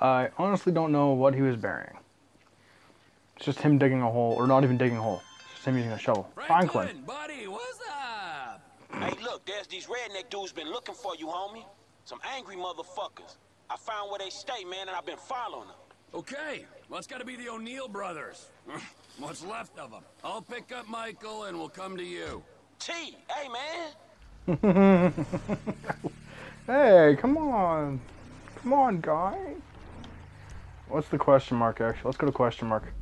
I honestly don't know what he was burying. It's just him digging a hole, or not even digging a hole. It's just him using a shovel. Franklin. buddy, what's up? Hey, look, there's these redneck dudes been looking for you, homie. Some angry motherfuckers. I found where they stay, man, and I've been following them. Okay, well, it's gotta be the O'Neil brothers. What's left of them. I'll pick up Michael and we'll come to you. T, hey, man. Hey, come on. Come on, guy. What's the question mark, actually? Let's go to question mark.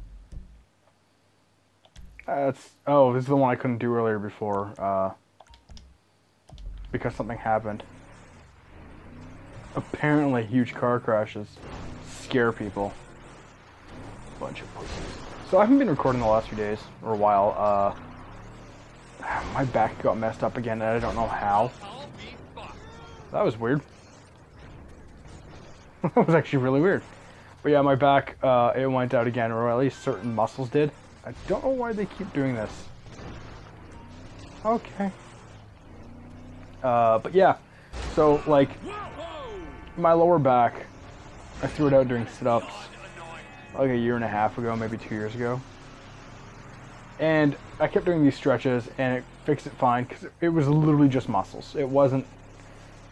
That's... Oh, this is the one I couldn't do earlier before, uh... Because something happened. Apparently, huge car crashes scare people. Bunch of pussies. So I haven't been recording the last few days, or a while, uh... My back got messed up again, and I don't know how. That was weird. that was actually really weird. But yeah, my back, uh, it went out again, or at least certain muscles did. I don't know why they keep doing this. Okay. Uh, but yeah, so like, my lower back, I threw it out during sit-ups like a year and a half ago, maybe two years ago. And I kept doing these stretches, and it fixed it fine, because it was literally just muscles. It wasn't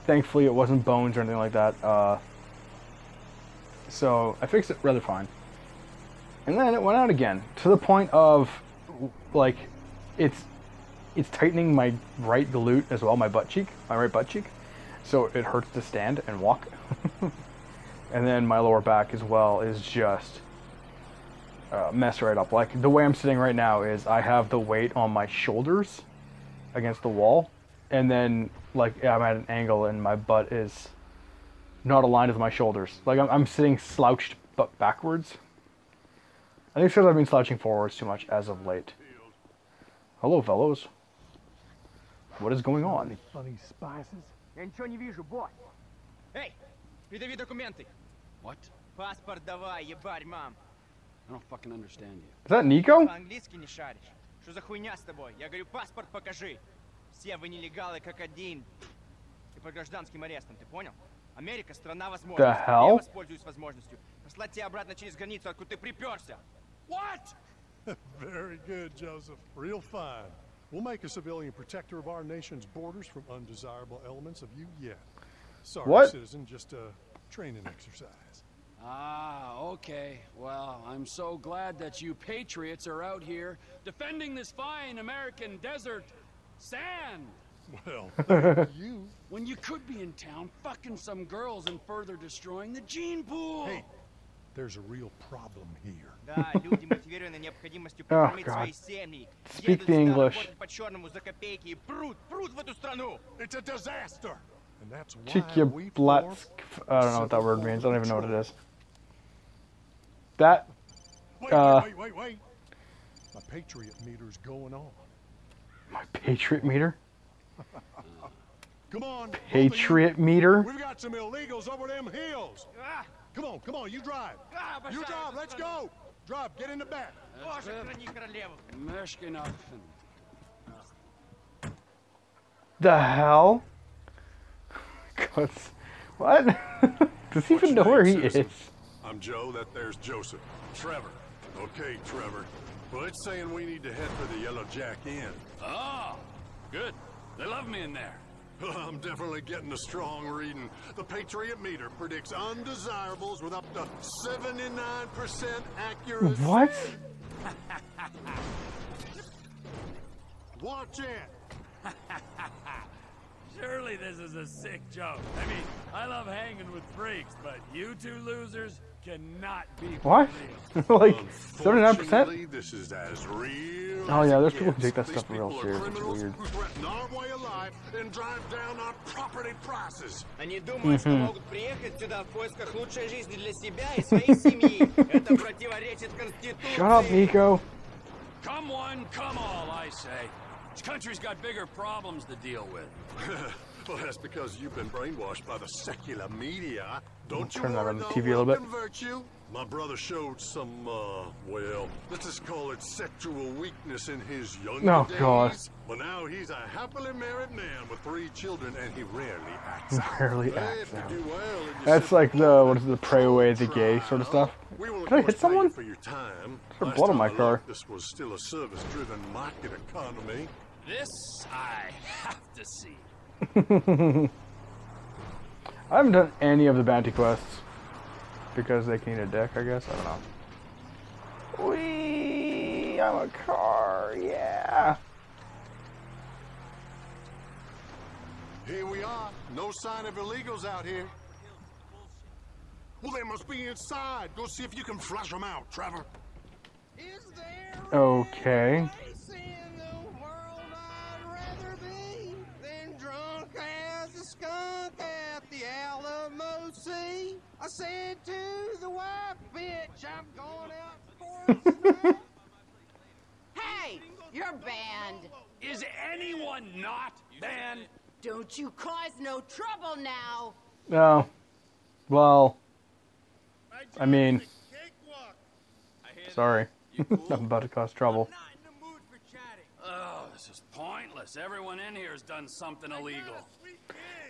thankfully it wasn't bones or anything like that. Uh, so I fixed it rather fine. And then it went out again to the point of like it's it's tightening my right glute as well, my butt cheek, my right butt cheek. So it hurts to stand and walk. and then my lower back as well is just uh, messed right up. Like the way I'm sitting right now is I have the weight on my shoulders against the wall and then like I'm at an angle and my butt is not aligned with my shoulders. Like I'm, I'm sitting slouched but backwards. I think because I've been slouching forwards too much as of late. Hello, fellows. What is going on? Funny spices. Ничего не вижу, бот. Эй, передави документы. What? Паспорт давай, ебарь, мам. I don't fucking understand you. Is that Niko? английски не шаришь. Что за хуйня с тобой? Я говорю, паспорт покажи. Все вы нелегалы как один. Гражданским ты понял? Америка страна возможностей. Обратно через границу, откуда ты приперся. What? Very good, Josef. Real fine. We'll make a civilian protector of our nation's borders from undesirable elements of you yet. Sorry, what? citizen, just a training exercise. Ah, okay. Well, I'm so glad that you patriots are out here defending this fine American desert sand. Well, you. When you could be in town fucking some girls and further destroying the gene pool. Hey, there's a real problem here. oh, God. Speak the English. It's a disaster. And that's why Blatsk. I don't know what that word means. I don't even know what it is. That. Uh, wait, wait, wait, wait. My Patriot meter's going on. My Patriot meter? Come on. Patriot meter. We've got some illegals over them hills. Come on, come on, you drive. You drive, let's go. Drive, get in the back. The hell? what? Does he even know where he is? I'm Joe, that there's Josef. Trevor. Okay, Trevor. But it's saying we need to head for the Yellow Jack Inn. Ah, good. They love me in there. I'm definitely getting a strong reading. The Patriot meter predicts undesirables with up to 79% accuracy. What? Watch it. Surely this is a sick joke. I mean, I love hanging with freaks, but you two losers cannot be What? like 79%? This is as real oh yeah, there's people who take that stuff real serious. It's weird. and drive down our property prices. Они думают, что могут приехать сюда в поисках лучшей жизни для себя и своей семьи. Это противоречит конституции. Shut up, Niko. Come one, come all, I say. This country's got bigger problems to deal with. Well, that's because you've been brainwashed by the secular media. Don't you Turn that wanna on the know TV a little what'll bit. Convert you? My brother showed some, uh, well, let's just call it sexual weakness in his younger Oh, days. God. But now he's a happily married man with three children, and he rarely acts out. Rarely acts out. well That's like the- what is it, the pray away the gay sort of stuff? we will, of Did I hit someone? For your time. There's blood on time my car. looked, This was still a service-driven market economy. This I have to see. I haven't done any of the bounty quests because they can eat a dick. I guess I don't know. Wee! I'm a car. Yeah. Here we are. No sign of illegals out here. Well, they must be inside. Go see if you can flush them out, Trevor. Is there Okay. I said to the wife, bitch, I'm going out for a. Hey, you're banned. Is anyone not banned? Don't you cause no trouble now. No. Well, I mean, sorry. I'm about to cause trouble. Oh, this is pointless. Everyone in here has done something illegal.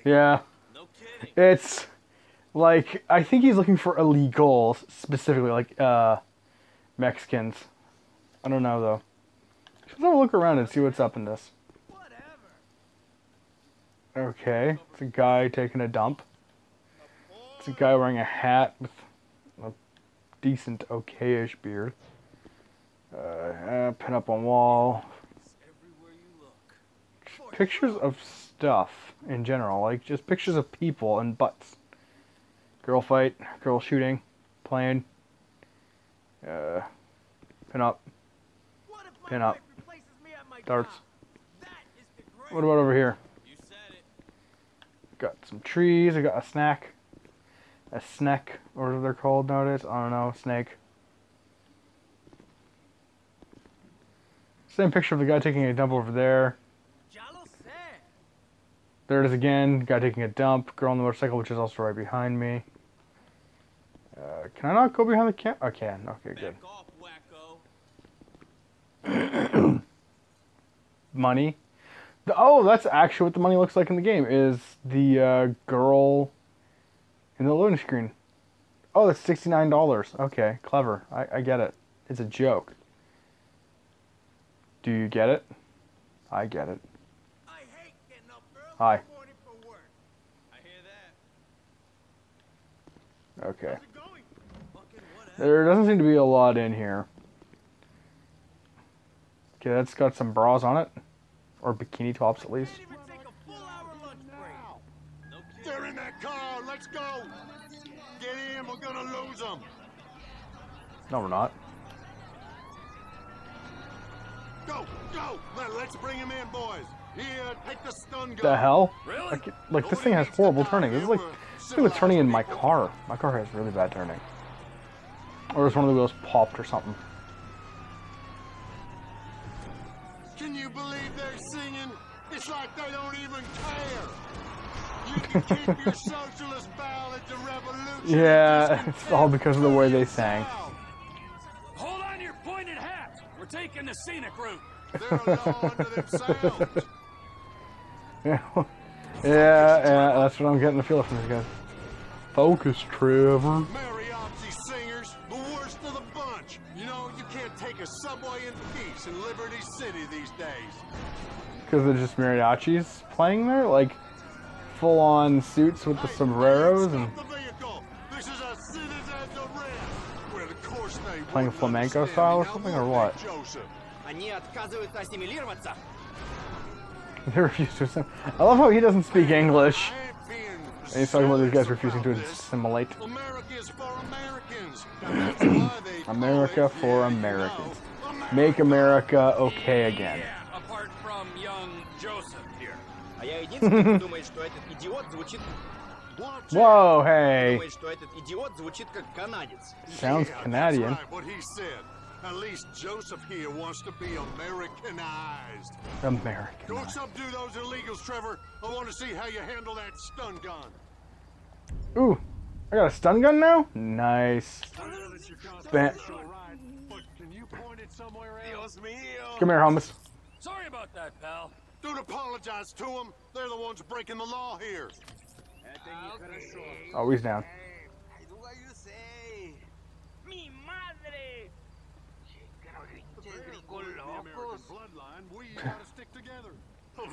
Yeah. No kidding. It's like I think he's looking for illegals specifically, like uh Mexicans. I don't know though. Let's have a look around and see what's up in this. Okay, it's a guy taking a dump. It's a guy wearing a hat with a decent, okayish beard. Uh, uh, pin up on wall. Pictures of stuff in general, like just pictures of people and butts. Girl fight, girl shooting, playing. Uh, pin up, pin up, darts. What about over here? Got some trees. I got a snack. A snack, or what they're called nowadays. I don't know. Snake. Same picture of the guy taking a dump over there. There it is again. Guy taking a dump. Girl on the motorcycle, which is also right behind me. Uh, can I not go behind the cam? I can. Okay, good. Back off, money. The, oh, that's actually what the money looks like in the game. Is the uh, girl in the loading screen? Oh, that's sixty nine dollars. Okay, clever. I, I get it. It's a joke. Do you get it? I get it. I hate getting up early Hi. morning for work. I hear that. Okay. How's it going? Fucking whatever. There doesn't seem to be a lot in here. Okay, that's got some bras on it, or bikini tops at least. Can't even take a full hour lunch break. No. They're in that car. Let's go. Get in. We're gonna lose them. No, we're not. Go, go. Let, let's bring him in, boys. Here, take the stun gun. The hell? Really? Like, like this thing has horrible turning. This is like this thing was turning in my car. My car has really bad turning. Or is one of the wheels popped or something? Can you believe they're singing? It's like they don't even care. You can keep your socialist ballad to revolution. Yeah, it's all because of the way they sang. Hold on your pointed hats. We're taking the scenic route. They're law unto themselves. Yeah, yeah, yeah, that's what I'm getting the feel from these guys. Focus, Trevor. a subway in peace in Liberty City these days. Because they're just mariachis playing there? Like, full on suits with the sombreros and. Playing flamenco style or something, or what? They refuse to assimilate. I love how he doesn't speak English. And he's talking about these guys refusing to assimilate. America is for Americans. That's why they America for Americans. Make America okay again. Whoa, hey. Sounds Canadian. At least Josef here wants to be Americanized. American. Go subdue those illegals, Trevor. I want to see how you handle that stun gun. Ooh. I got a stun gun now? Nice. I know that's your Ban- constitutional right, but can you point it somewhere else? Come here, hummus. Sorry about that, pal. Don't apologize to them. They're the ones breaking the law here. Oh, he's down. What you say? Mi madre! Bloodline, we gotta stick together.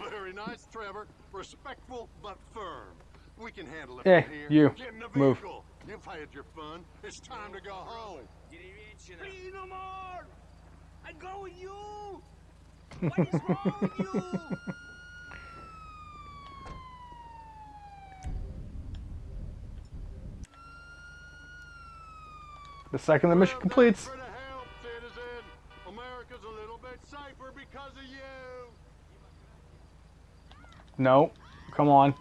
Very nice, Trevor. Respectful but firm. We can handle it eh, Hey, here. you. Get in the Move. You've had your fun. It's time to go home. Please no more! I go with you! What is wrong with you? The second the mission completes. thanks for the help, citizen. America's a little bit safer because of you. No. Come on.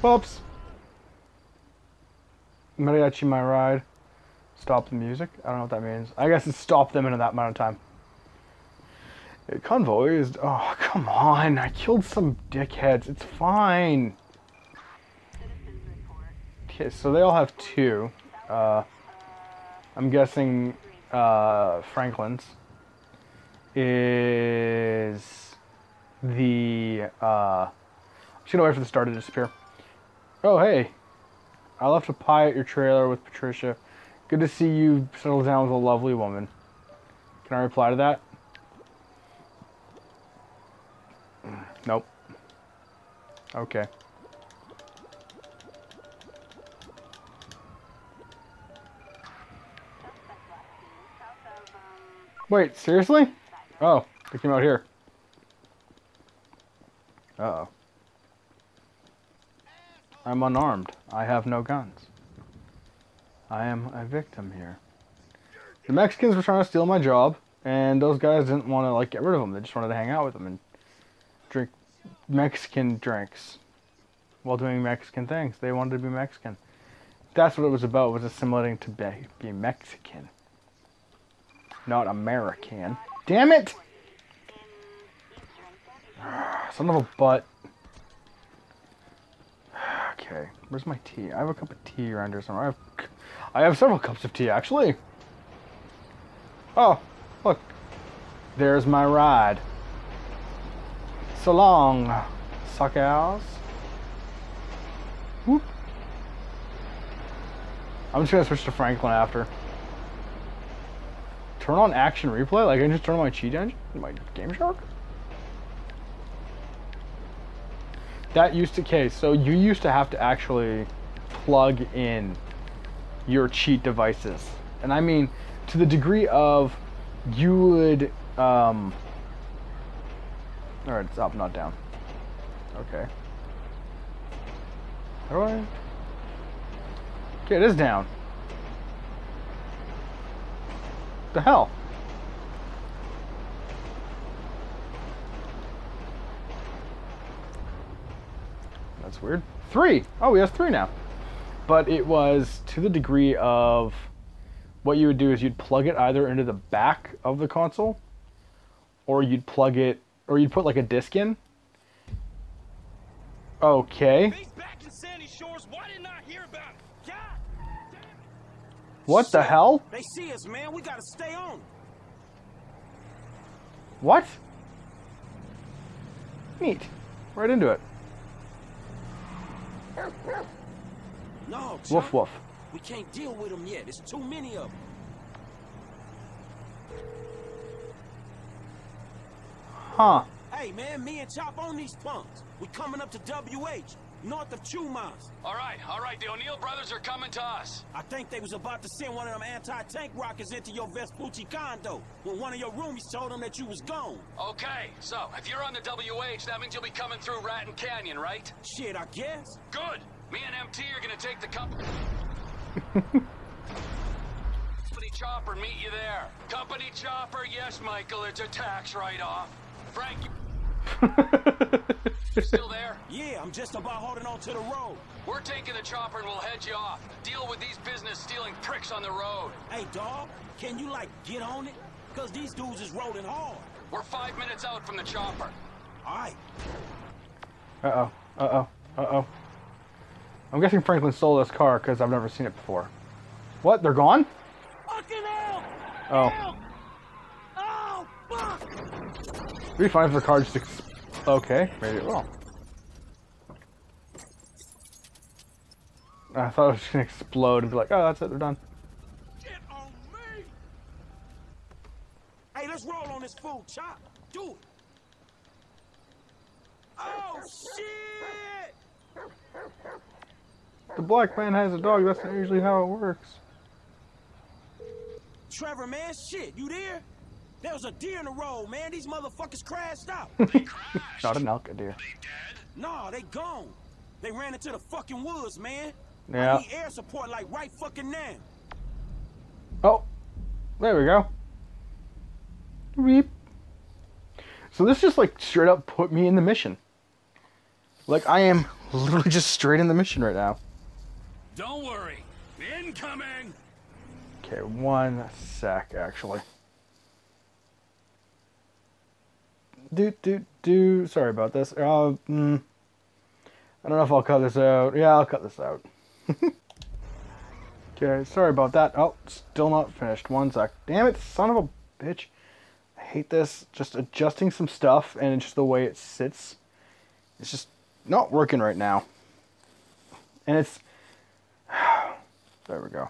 Whoops. Mariachi my ride. Stop the music? I don't know what that means. I guess it's stopped them in that amount of time. Uh, Convoy is. Oh, come on. I killed some dickheads. It's fine. Okay, so they all have two. Uh, I'm guessing uh, Franklin's is the. Uh, I'm just gonna wait for the star to disappear. Oh, hey. I left a pie at your trailer with Patricia. Good to see you settle down with a lovely woman. Can I reply to that? Nope. Okay. Wait, seriously? Oh, they came out here. Uh oh. I'm unarmed. I have no guns. I am a victim here. The Mexicans were trying to steal my job, and those guys didn't want to like get rid of them. They just wanted to hang out with them and drink Mexican drinks while doing Mexican things. They wanted to be Mexican. That's what it was about. Was assimilating to be, be Mexican, not American. Damn it! Son of a butt. Okay, where's my tea? I have a cup of tea around here somewhere. I have, I have several cups of tea actually. Oh, look, there's my ride. So long, suckers. Whoop. I'm just gonna switch to Franklin after. Turn on action replay? Like I can just turn on my cheat engine? My GameShark? That used to case. So you used to have to actually plug in your cheat devices. And I mean to the degree of you would um Alright, it's up, not down. Okay. How do I Okay, it is down. The hell? That's weird. Three. Oh, he has three now. But it was to the degree of what you would do is you'd plug it either into the back of the console, or you'd plug it, or you'd put like a disc in. Okay. He's back in Sandy Shores. Why didn't I hear about it? God! What the hell? They see us, man. We gotta stay on. What? Neat. Right into it. No, Chuck. Woof woof. We can't deal with them yet. There's too many of them. Huh. Hey, man, me and Chop on these punks. We coming up to WH, north of Chumash. All right, all right. The O'Neil brothers are coming to us. I think they was about to send one of them anti-tank rockets into your Vespucci condo when one of your roomies told them that you was gone. Okay, so if you're on the WH, that means you'll be coming through Raton Canyon, right? Shit, I guess. Good. Me and MT are gonna take the company. Company chopper, meet you there. Company chopper, yes, Michael. It's a tax write-off. Frank, you still there? Yeah, I'm just about holding on to the road. We're taking the chopper and we'll head you off. Deal with these business stealing pricks on the road. Hey, dog, can you, like, get on it? Because these dudes is rolling hard. We're five minutes out from the chopper. All right. Uh-oh. Uh-oh. Uh-oh. I'm guessing Franklin stole this car because I've never seen it before. What? They're gone? Fucking hell! Oh. Help! Oh, fuck! It'd be fine if the car okay, maybe it will. I thought it was just gonna explode and be like, oh, that's it, they're done. Get on me! Hey, let's roll on this fool, chop. Do it. Oh, shit! The black man has a dog, that's not usually how it works. Trevor, man, shit, you there? There was a deer in the road, man. These motherfuckers crashed out. Not an elk, a deer. nah, they gone. They ran into the fucking woods, man. I Yeah. need air support like right fucking now. Oh, there we go. Weep. So this just like straight up put me in the mission. Like I am literally just straight in the mission right now. Don't worry. Incoming! Okay, one sec actually. Do do do. Sorry about this. Uh, mm, I don't know if I'll cut this out. Yeah, I'll cut this out. okay, sorry about that. Oh, still not finished. One sec. Damn it, son of a bitch. I hate this. Just adjusting some stuff and just the way it sits. It's just not working right now. And it's. There we go.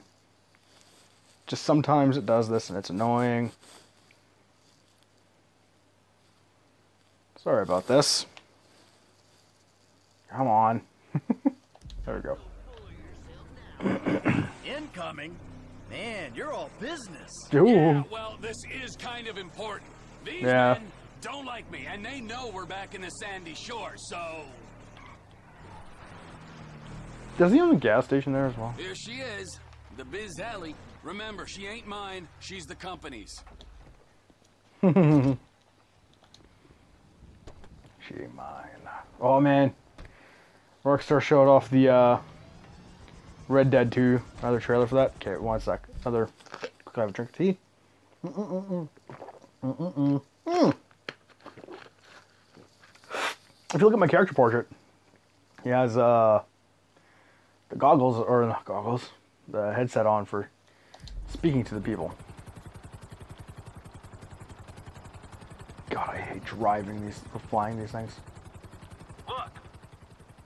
Just sometimes it does this and it's annoying. Sorry about this. Come on. there we go. Incoming? Man, you're all business. Ooh. Yeah, well, this is kind of important. These Yeah. men don't like me, and they know we're back in the sandy shore, so... Does he own a gas station there as well? Here she is, the Biz Alley. Remember, she ain't mine, she's the company's. Mine. Oh man. Rockstar showed off the uh, Red Dead 2, another trailer for that. Okay, one sec. Another. Can I have a drink of tea? Mm-mm-mm. Mm-mm-mm. Mm. If you look at my character portrait, he has uh, the goggles, or not goggles, the headset on for speaking to the people. God, I hate driving these, flying these things. Look,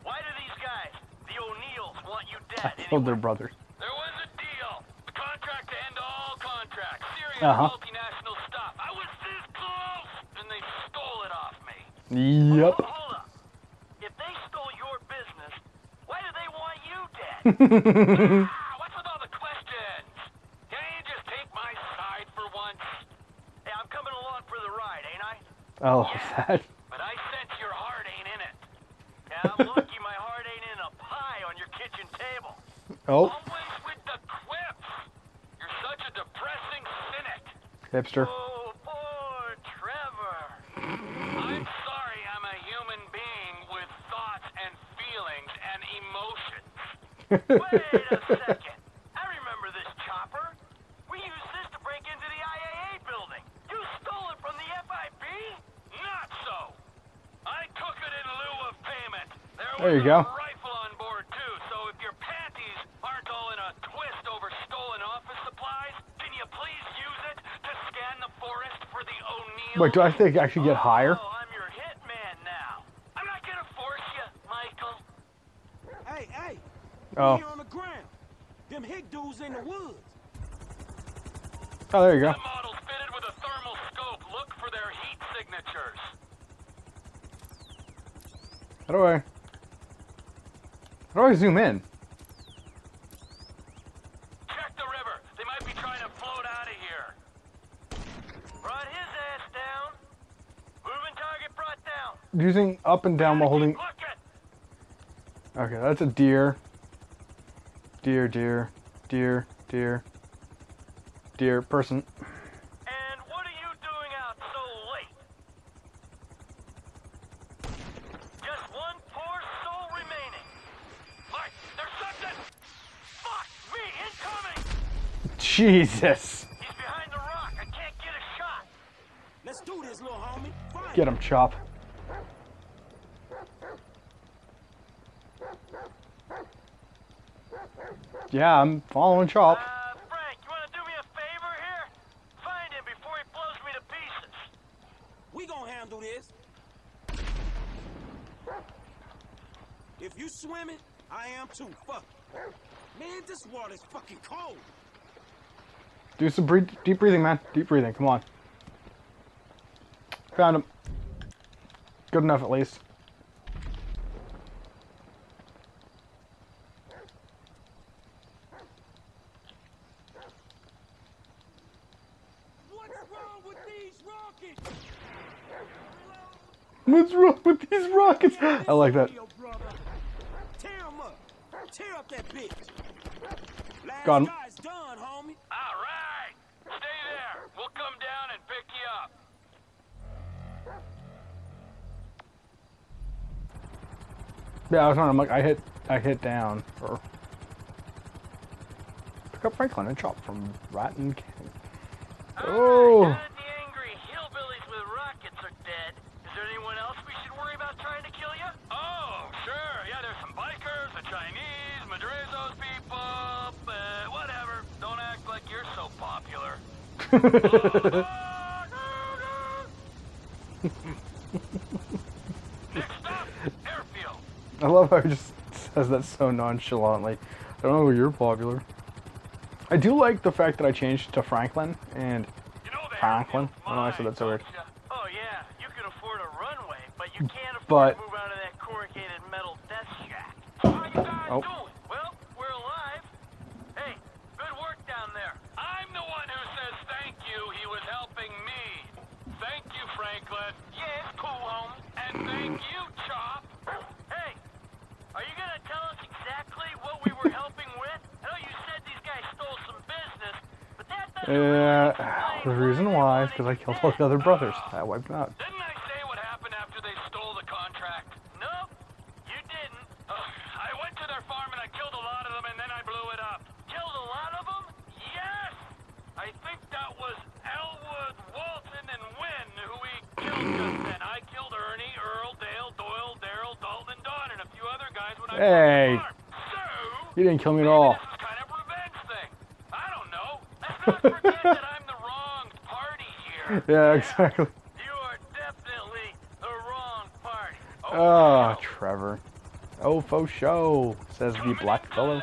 why do these guys, the O'Neils, want you I dead? told their brothers. There was a deal. A contract to end all contracts. Serious Uh-huh. multinational stuff. I was this close, and they stole it off me. Yep. Hold, hold up. If they stole your business, why do they want you dead? Ah, what's with all the questions? Can't you just take my side for once? hey, I'm coming along for the ride, ain't I? That. But I sense your heart ain't in it. I'm lucky my heart ain't in a pie on your kitchen table. Oh, Always with the quips. You're such a depressing cynic. hipster. Oh, poor Trevor. I'm sorry I'm a human being with thoughts and feelings and emotions. Wait a second. I remember this chopper. We used this to break into the IAA building. You stole it from the FIB? Not so. I took it in lieu of payment. There, There you was go. a rifle on board too, so if your panties aren't all in a twist over stolen office supplies, can you please use it to scan the forest for the O'Neil? Wait, do I think I should get oh, higher? Oh, I'm your hitman now. I'm not gonna force you, Michael. Hey, hey. Oh. Here on the ground. Them hick dudes in the woods. Oh, there you go. The model's fitted with a thermal scope. Look for their heat signatures. How do I? How do I zoom in? up and down while holding... Okay, that's a deer. Deer, deer, deer, deer, deer, person. And what are you doing out so late? Just one poor soul remaining. There's something! Fuck me, incoming! Jesus! He's behind the rock, I can't get a shot. Let's do this, little homie. Fight. Get him, Chop. Yeah, I'm following Chop. Uh, Frank, you want to do me a favor here? Find him before he blows me to pieces. We gonna handle this. If you swimming, I am too. Fuck. Man, this water's fucking cold. Do some breathe, deep breathing, man. Deep breathing. Come on. Found him. Good enough, at least. What's wrong with these rockets? What's wrong with these rockets? I like that. Your brother. Tear him up. Tear up that bitch. Last guy's done, homie. All right. Stay there. We'll come down and pick you up. Yeah, I was on. I'm like, I hit, I hit down. Or pick up Franklin and Chop from King. All Oh. right, now that the angry hillbillies with rockets are dead, is there anyone else we should worry about trying to kill you? Oh, sure. Yeah, there's some bikers, the Chinese, Madrazo's people, uh, whatever. Don't act like you're so popular. Next stop, airfield. I love how he just says that so nonchalantly. I don't know you're popular. I do like the fact that I changed to Franklin and You know Franklin. I don't know I said mine, that so weird. Oh yeah, you can afford a runway, but you can't afford But- to move out of that corrugated metal death shack. So how you guys Oh. Well, we're alive. Hey, good work down there. I'm the one who says thank you. He was helping me. Thank you, Franklin. Yeah, it's cool, home. And thank you, Chop. Hey, are you gonna tell us exactly what we were helping with? I know you said these guys stole some business, but that doesn't Uh, the reason why is because I killed all the other brothers. I wiped them out. Didn't I say what happened after they stole the contract? Nope, you didn't. Ugh, I went to their farm and I killed a lot of them and then I blew it up. Killed a lot of them? Yes! I think that was Elwood, Walton, and Wynn who we killed just then. I killed Ernie, Earl, Dale, Doyle, Daryl, Dalton, and Don, and a few other guys when I Hey. was on the farm. So, You didn't kill me at all. kind of revenge thing. I don't know. Let's not forget that I'm the wrong party here. Yeah, exactly. You are definitely the wrong party. Oh, ah, Trevor. Oh, faux show, says the black fellow.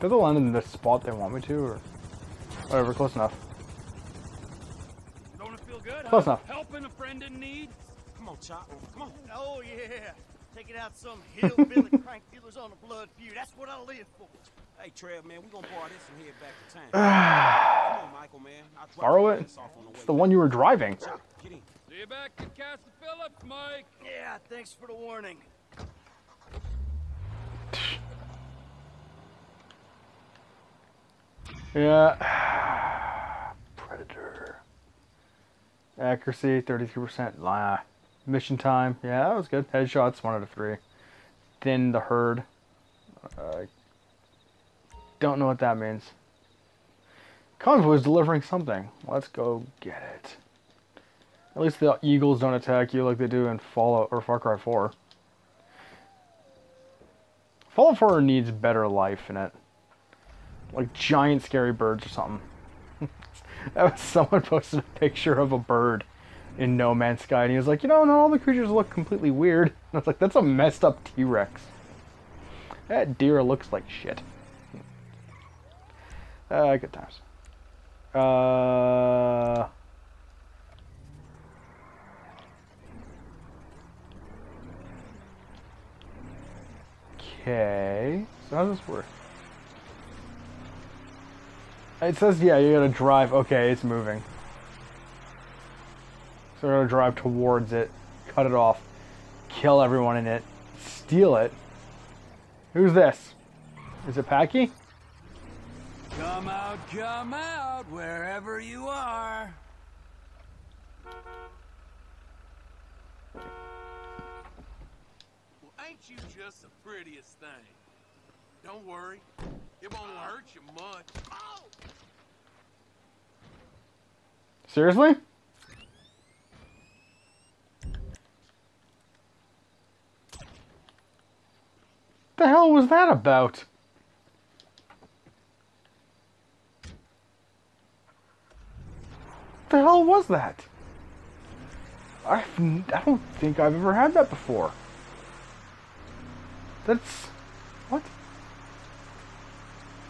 Does it land in the spot they want me to, or whatever? Close enough. Don't it feel good? Close huh? enough. Helping a friend in need? Come on, Chop. Come on. Oh, yeah. Taking out some hillbilly crank dealers on a blood feud. That's what I live for. Hey, Trev, man, we gonna borrow this and head back to town. Come on, Michael, man. I'll Borrow it? on the It's way the one you were driving. Chop, get in. See you back at Castle Philips, Mike. Yeah, thanks for the warning. Yeah. Predator. Accuracy, 33%. Nah. Mission time. Yeah, that was good. Headshots, 1 out of 3. Thin the herd. Uh, don't know what that means. Convoy is delivering something. Let's go get it. At least the eagles don't attack you like they do in Fallout or Far Cry 4. Fallout 4 needs better life in it like giant scary birds or something. that was someone posted a picture of a bird in No Man's Sky, and he was like, you know, no, all the creatures look completely weird. And I was like, that's a messed up T Rex. That deer looks like shit. Uh, good times. Uh. Okay. So how does this work? It says, yeah, you gotta drive. Okay, it's moving. So we're gonna drive towards it, cut it off, kill everyone in it, steal it. Who's this? Is it Packie? Come out, come out, wherever you are. Well, ain't you just the prettiest thing? Don't worry. It won't hurt you much. Oh! Seriously? The hell was that about? The hell was that? I've, I don't think I've ever had that before. That's what?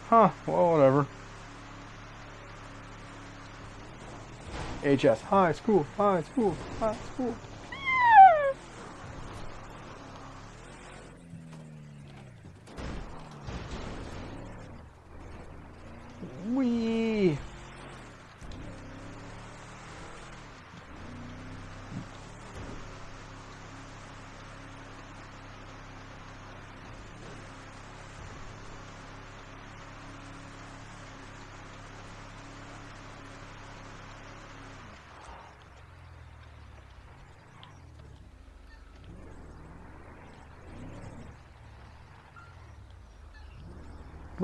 Huh? Well, whatever. HS. High school. High school. High school. Wee.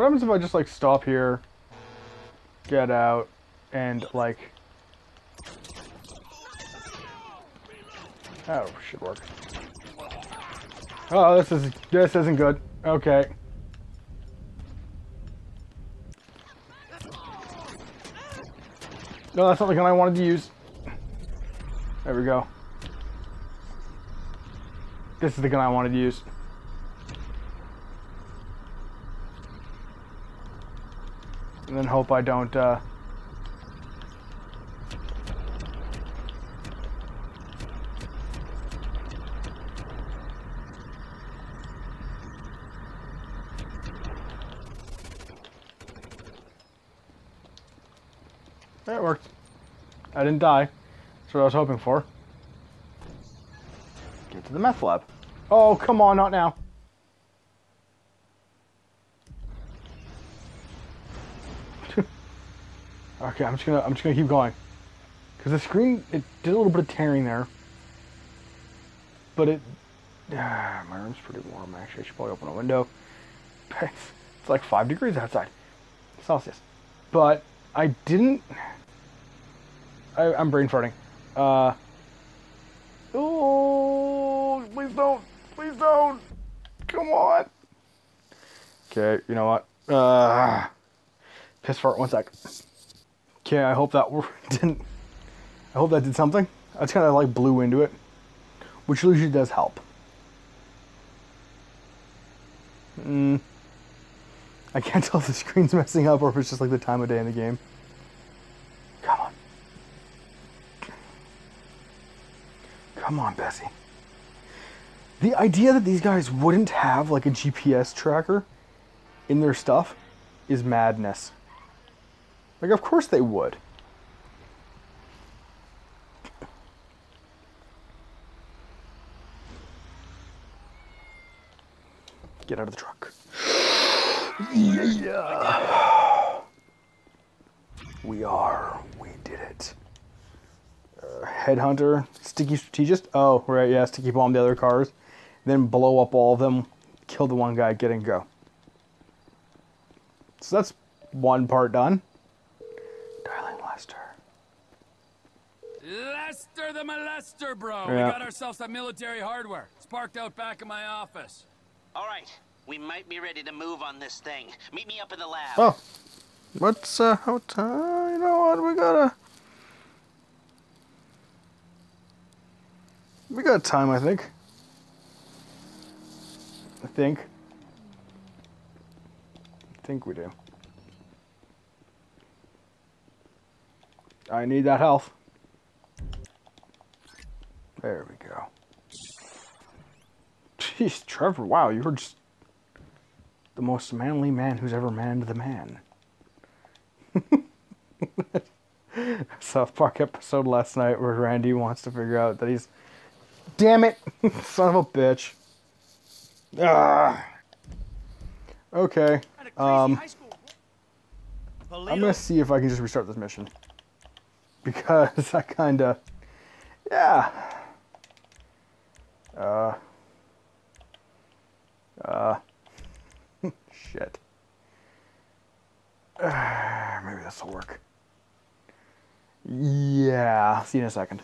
What happens if I just like stop here, get out, and like. Oh, should work. Oh, this is this isn't good. Okay. No, that's not the gun I wanted to use. There we go. This is the gun I wanted to use. And then hope I don't. Uh... That worked. I didn't die. That's what I was hoping for. Get to the meth lab. Oh, come on, not now. Okay, I'm just gonna I'm just gonna keep going. Cause the screen it did a little bit of tearing there. But it ah, my room's pretty warm actually. I should probably open a window. It's, it's like five degrees outside. Celsius. But I didn't I, I'm brain farting. Uh Oh please don't. Please don't. Come on. Okay, you know what? Uh piss fart one sec. Okay, I hope that didn't. I hope that did something. I just kind of like blew into it, which usually does help. Mm. I can't tell if the screen's messing up or if it's just like the time of day in the game. Come on. Come on, Bessie. The idea that these guys wouldn't have like a GPS tracker in their stuff is madness. Like, of course they would. Get out of the truck. Yeah. We are. We did it. Uh, headhunter, sticky strategist. Oh, right, yeah, sticky bomb the other cars. Then blow up all of them, kill the one guy, get and go. So that's one part done. Darling Lester. Lester the molester, bro. Yeah. We got ourselves some military hardware. It's parked out back in my office. All right, we might be ready to move on this thing. Meet me up in the lab. Oh, what's uh, what? Uh, you know what? We gotta. We got time, I think. I think. I think we do. I need that health. There we go. Jeez, Trevor, wow, you were just the most manly man who's ever manned the man. South Park episode last night where Randy wants to figure out that he's. Damn it! Son of a bitch. Ah. Okay. Um, I'm gonna see if I can just restart this mission. Because I kinda. Yeah. Uh. Uh. Shit. Maybe this will work. Yeah, see you in a second.